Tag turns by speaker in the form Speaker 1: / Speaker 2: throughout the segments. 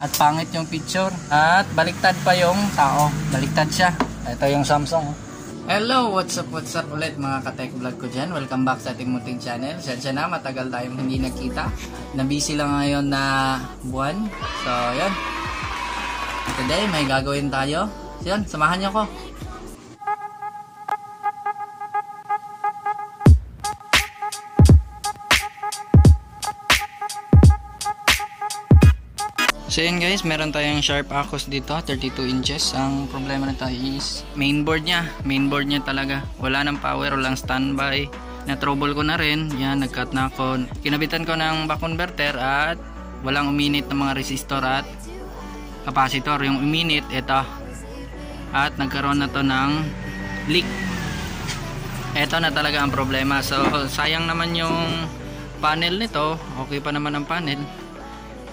Speaker 1: At pangit yung picture. At baliktad pa yung tao. Baliktad siya. Ito yung Samsung. Hello, what's up, what's up ulit mga ka-tech vlog ko dyan. Welcome back sa ating munting channel. Sensya na, matagal tayong hindi nagkita. Nabisi lang ngayon na buwan. So, yun. Today, may gagawin tayo. So, yun, samahan niyo ko. So yun guys, meron tayong Sharp Acos dito, 32 inches. Ang problema na tayo is mainboard niya. Mainboard niya talaga. Wala nang power, walang standby. Na-trouble ko na rin. Yan, nag-cut na ako. Kinabitan ko ng back converter at walang uminit ng mga resistor at capacitor. Yung uminit, ito. At nagkaroon na to ng leak. Ito na talaga ang problema. So, sayang naman yung panel nito. Okay pa naman ang panel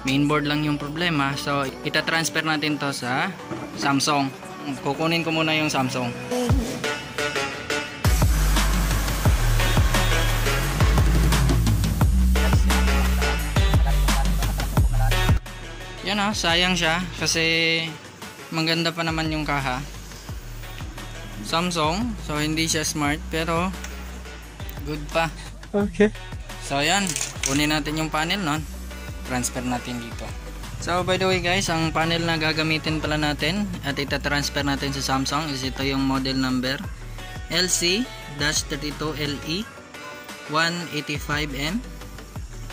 Speaker 1: mainboard lang yung problema. So ita-transfer natin to sa Samsung. Kukunin ko muna yung Samsung. Yan ah sayang siya kasi maganda pa naman yung kaha. Samsung so hindi siya smart pero good pa.
Speaker 2: Okay.
Speaker 1: so yan. Kunin natin yung panel nun transfer natin dito. So by the way guys, ang panel na gagamitin pala natin at ita-transfer natin sa Samsung is ito yung model number LC-32LE 185M.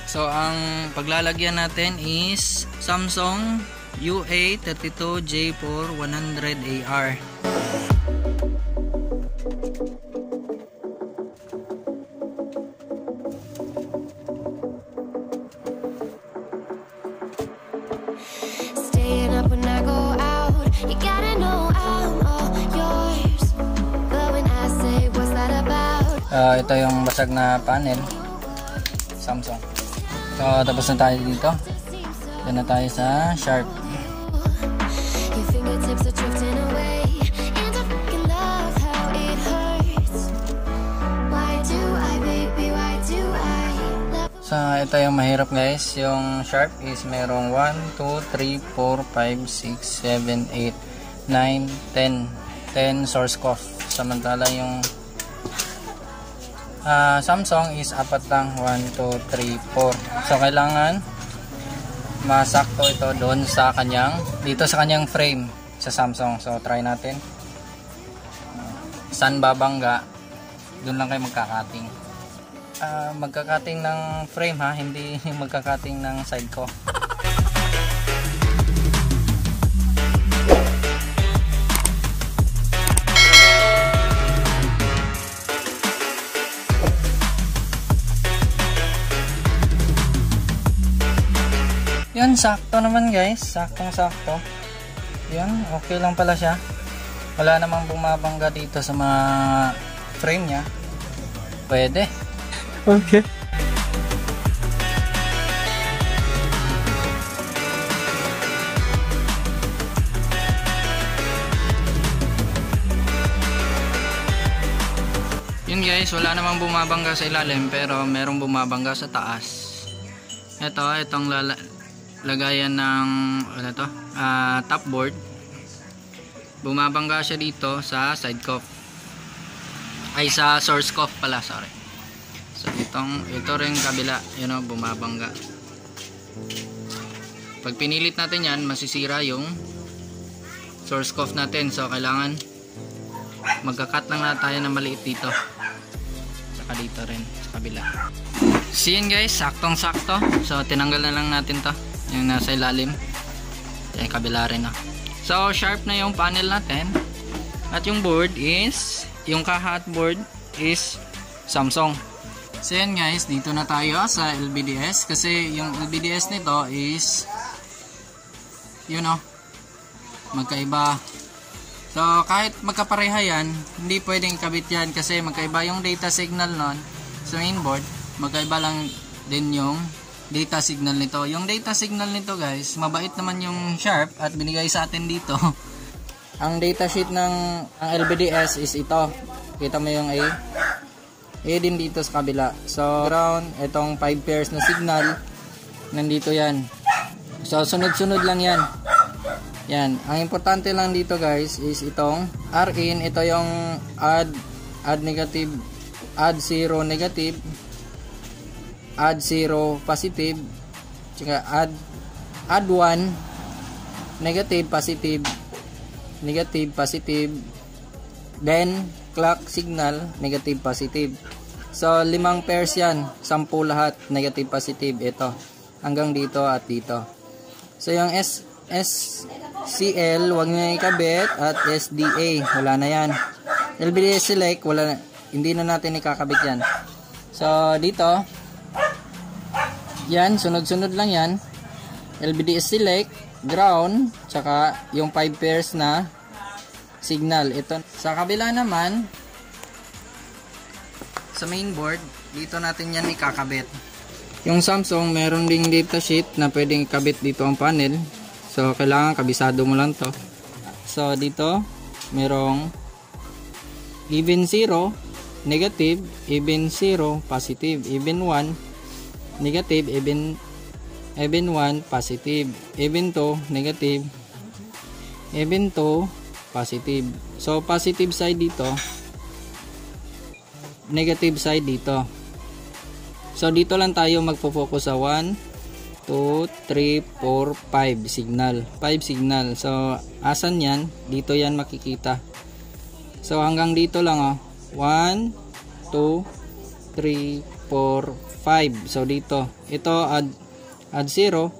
Speaker 1: So ang paglalagyan natin is Samsung UA32J4 Ah, ito yung basag na panel Samsung. So tapos na tayo dito. Yan na tayo sa Sharp. So, ito yung mahirap guys. Yung sharp is merong 1, 2, 3, 4, 5, 6, 7, 8, 9, 10. 10 source cough. Samantala yung ah, Samsung is apat lang. 1, 2, 3, 4. So, kailangan masakto ito doon sa kanyang, dito sa kanyang frame sa Samsung. So, try natin. Saan babangga? Doon lang kayo magkakating ah, magkakating ng frame ha, hindi magkakating ng side ko. Sakto naman guys. Saktong sakto. Yan, okay lang pala siya. Wala namang bumabangga dito sa mga frame niya. Pwede.
Speaker 2: Okay.
Speaker 1: Yun guys, wala namang bumabangga sa ilalim pero merong bumabangga sa taas. Ito, itong lala lagayan ng ano to, ah, top board. Bumabangga siya dito sa side cuff. Ay sa source cuff pala, sorry. So itong ito ring kabila, you know, bumabangga. Pag pinilit natin 'yan, masisira yung source cuff natin. So kailangan magka-cut lang na tayo ng maliit dito saka dito rin sa kabila so yun guys saktong sakto so tinanggal na lang natin to yung nasa ilalim. Yung kabila rin no? so sharp na yung panel natin. At yung board is yung kaha at board is Samsung. So yun guys. Dito na tayo sa LBDS kasi yung LBDS nito is you know magkaiba. So, kahit magkapareha yan, hindi pwedeng kabit yan kasi magkaiba yung data signal nun sa mainboard. Magkaiba lang din yung data signal nito. Yung data signal nito guys, mabait naman yung Sharp at binigay sa atin dito. ang data sheet ng ang LBDS is ito. Kita mo yung A. A din dito sa kabila. So, ground, itong 5 pairs na signal, nandito yan. So, sunod-sunod lang yan. Yan. Ang importante lang dito guys is itong R in. Ito yung add, add negative, add 0 negative, add 0 positive, tsaka add, add 1 negative, positive, negative, positive, then clock signal, negative, positive. So, limang pairs yan. Sampu lahat, negative, positive. Ito. Hanggang dito at dito. So, yung S, SCL, wag nyo na ikabit. At SDA, wala na yan. LBDS select, wala na, hindi na natin ikakabit yan. So, dito, yan, sunod-sunod lang yan. LBDS select, ground, tsaka yung 5 pairs na signal. Ito, sa kabila naman, sa main board, dito natin yan ikakabit. Yung Samsung, meron ding data sheet na pwedeng ikabit dito ang panel. So, kailangan kabisado mo lang to. So, dito, merong even 0, negative, even 0, positive, even 1, negative, even even 1, positive, even 2, negative, even 2, positive. So, positive side dito, negative side dito. So, dito lang tayo magpo-focus sa 1, 2, 3, 4, 5 signal. 5 signal. So, asan yan? Dito yan makikita. So, hanggang dito lang oh. 1, 2, 3, 4, 5. So, dito. Ito, add, add 0,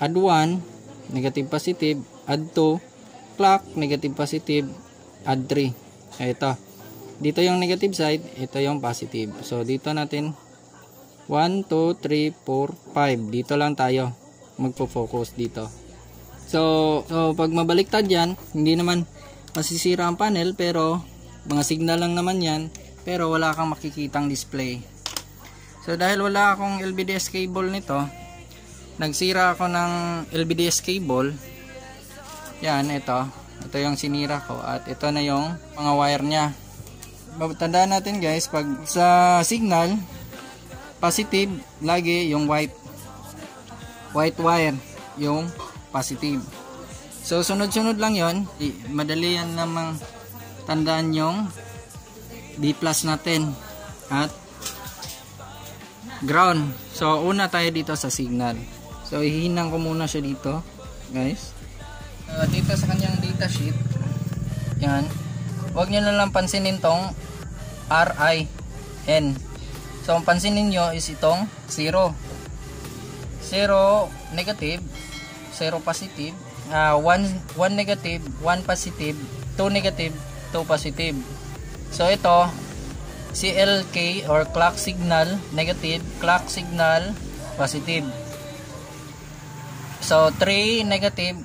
Speaker 1: add 1, negative positive, add 2, clock, negative positive, add 3. Ito. Dito yung negative side, ito yung positive. So, dito natin 1, 2, 3, 4, 5. Dito lang tayo magpo-focus dito. So, so pag mabaliktad yan, hindi naman masisira ang panel pero mga signal lang naman yan pero wala kang makikitang display. So, dahil wala akong LVDS cable nito, nagsira ako ng LVDS cable. Yan, ito. Ito yung sinira ko at ito na yung mga wire niya. Tandaan natin guys, pag sa signal, positive lagi yung white white wire yung positive so sunod sunod lang yon madali yan namang tandaan yung D plus natin at ground. So una tayo dito sa signal. So ihinan ko muna siya dito guys. Uh, dito sa kanyang data sheet. Yan. Huwag nyo na lang pansinin tong RIN So, ang pansin ninyo is itong 0. 0 negative, 0 positive, uh, 1, 1 negative, 1 positive, 2 negative, 2 positive. So, ito, CLK or clock signal negative, clock signal positive. So, 3 negative,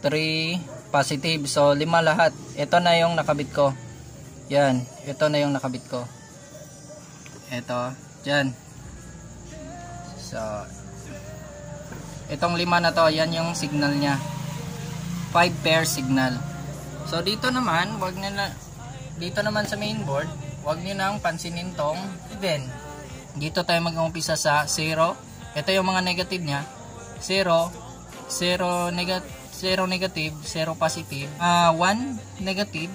Speaker 1: 3 positive. So, lima lahat. Ito na yung nakabit ko. Yan. Ito na yung nakabit ko ito dyan so itong lima na to yan yung signal nya 5 pair signal so dito naman wag nyo na dito naman sa mainboard wag nyo nang pansinin tong even dito tayo mag-umpisa sa 0 ito yung mga negative nya 0 0 negative 0 negative 0 positive uh, 1 negative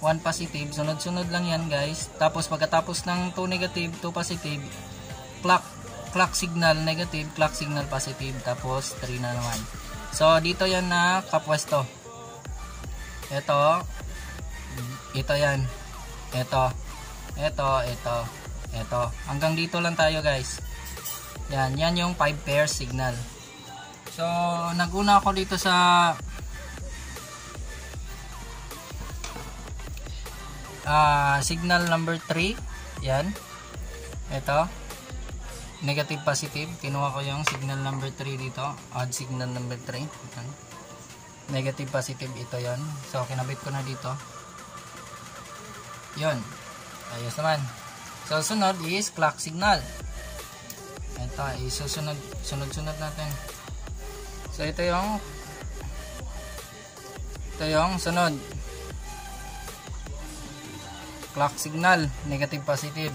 Speaker 1: 1 positive. Sunod-sunod lang yan guys. Tapos pagkatapos ng 2 negative, 2 positive, clock, clock signal negative, clock signal positive. Tapos 3 na naman. So dito yan na kapwesto. Ito. Ito yan. Ito. Ito. Ito. Ito. Hanggang dito lang tayo guys. Yan. Yan yung 5 pair signal. So naguna ako dito sa uh, signal number 3 yan ito negative positive kinuha ko yung signal number 3 dito odd signal number 3 yan. negative positive ito yon so kinabit ko na dito yon ayos naman. So sunod is clock signal. Ito isusunod sunod sunod natin. So ito yung ito yung sunod. Clock signal negative positive.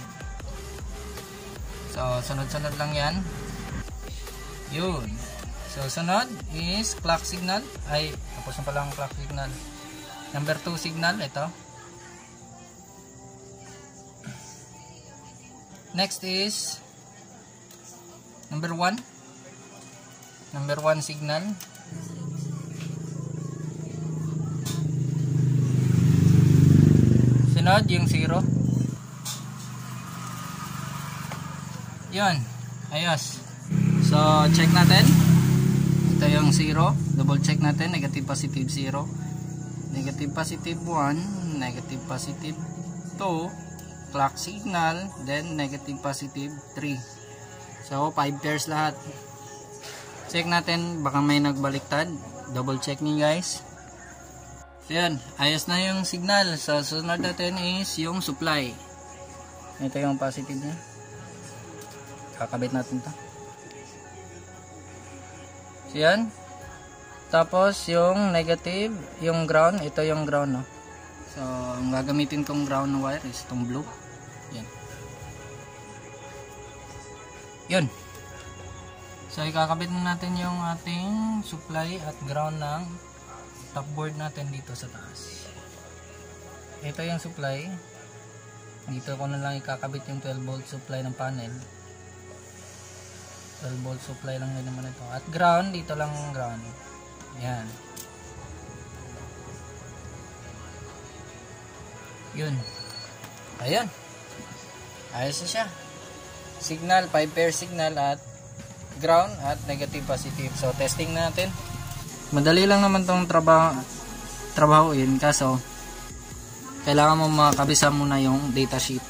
Speaker 1: So sunod sunod lang yan. Yun. So, sunod is clock signal. Ay, tapos na pala ang clock signal. Number 2 signal, ito. Next is number 1. Number 1 signal. Sunod, yung 0. Yun. Ayos. So, check natin. Ito yung 0. Double check natin. Negative, positive 0. Negative, positive 1. Negative, positive 2. Clock signal. Then, negative, positive 3. So, 5 pairs lahat. Check natin. Baka may nagbaliktad. Double check nyo guys. So, yun. Ayos na yung signal. So, sunod natin is yung supply. Ito yung positive niya. Kakabit natin to. So, yan. Tapos, yung negative, yung ground, ito yung ground, no? So, ang gagamitin kong ground wire is itong blue. Yan. Yun. So, ikakabit na natin yung ating supply at ground ng top board natin dito sa taas. Ito yung supply. Dito ko na lang ikakabit yung 12 volt supply ng panel. 12 volt supply lang din naman ito. At ground, dito lang ground. Yan. Yun. Ayan. Ayos na siya. Signal, 5 pair signal at ground at negative positive. So, testing natin. Madali lang naman tong trabaho trabahoin kaso kailangan mo makabisa muna yung data sheet.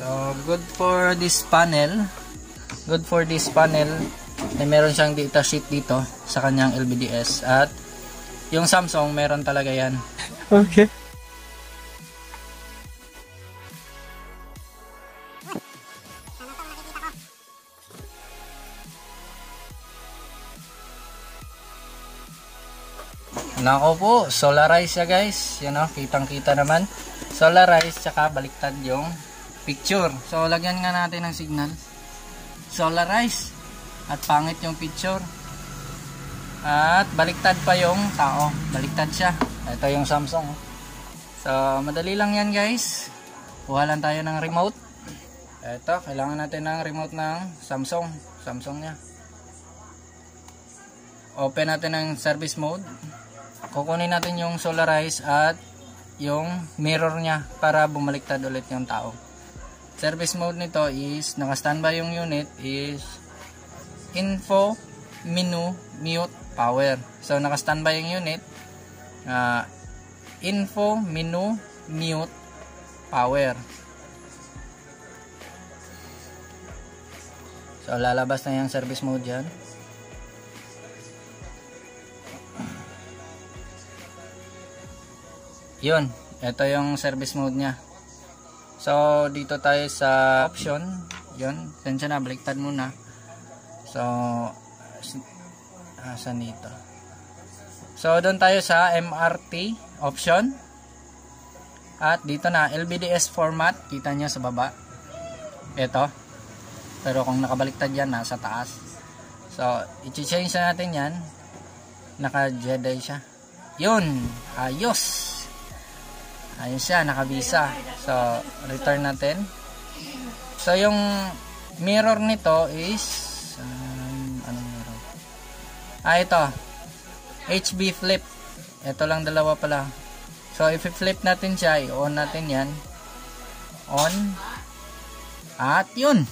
Speaker 1: So, good for this panel. Good for this panel. Ay meron siyang data sheet dito sa kanyang LBDS at yung Samsung meron talaga yan.
Speaker 2: Okay.
Speaker 1: Nako po, solarize siya guys. Yan o, kitang kita naman. Solarize, tsaka baliktad yung picture. So, lagyan nga natin ng signal. Solarize. At pangit yung picture. At baliktad pa yung tao. Baliktad siya. Ito yung Samsung. oh. So, madali lang yan guys. Kuha lang tayo ng remote. Ito, kailangan natin ng remote ng Samsung. Samsung niya. Open natin ang service mode kukunin natin yung solarize at yung mirror niya para bumaliktad ulit yung tao. Service mode nito is naka standby yung unit is info menu mute power. So naka standby yung unit uh, info menu mute power. So lalabas na yung service mode dyan yun ito yung service mode nya so dito tayo sa option. Yun sensya na baliktad muna. So asan dito? So doon tayo sa MRT option. At dito na LBDS format. Kita nyo sa baba. Ito. Pero kung nakabaliktad yan nasa taas. So i-change na natin yan. Naka Jedi siya. Yun! Ayos ayun siya nakabisa. So return natin. So yung mirror nito is um, anong mirror? Ah ito. HB flip. Ito lang dalawa pala. So if flip natin siya. I-on natin yan. On. At yun.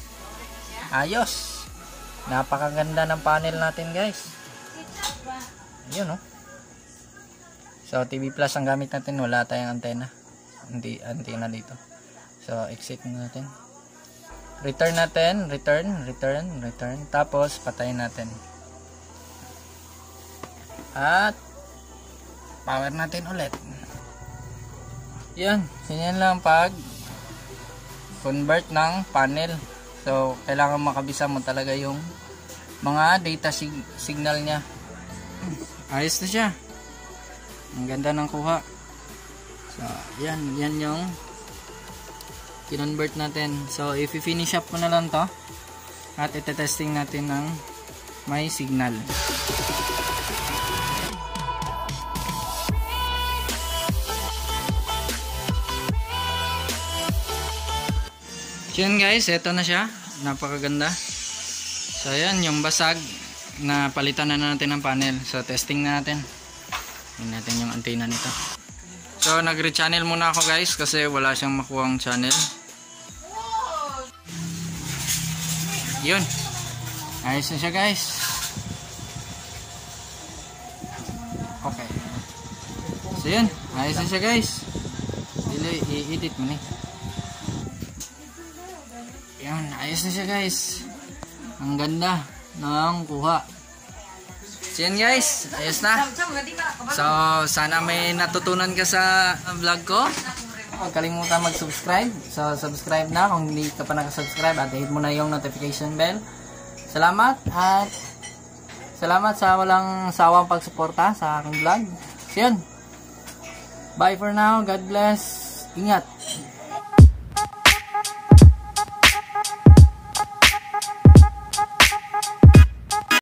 Speaker 1: Ayos. Napakaganda ng panel natin guys. Ayun oh So, TV Plus ang gamit natin. Wala tayong antena. Hindi, antena dito. So, exit na natin. Return natin. Return, return, return. Tapos, patayin natin. At, power natin ulit. Yan. Yan lang pag convert ng panel. So, kailangan makabisa mo talaga yung mga data sig signal niya. Ayos na siya. Ang ganda ng kuha. So, yan. Yan yung kinonvert natin. So, if i-finish up ko na lang to at ite-testing natin ng may signal. So yun guys, eto na siya. Napakaganda. So ayan, yung basag na palitan na natin ng panel. So testing na natin. Tingnan natin yung antenna nito. So nag-rechannel muna ako guys kasi wala siyang makuhang channel. Yun. Ayos na siya guys. Okay. So yun, ayos na siya guys. Dili, i-edit mo ni. Yan, ayos na siya guys. Ang ganda ng kuha. So yan guys, ayos na. So sana may natutunan ka sa vlog ko. Huwag kalimutan mag-subscribe. So subscribe na kung hindi ka pa nakasubscribe at hit mo na yung notification bell. Salamat at salamat sa walang sawang pagsuporta sa aking vlog. So yun. Bye for now. God bless. Ingat.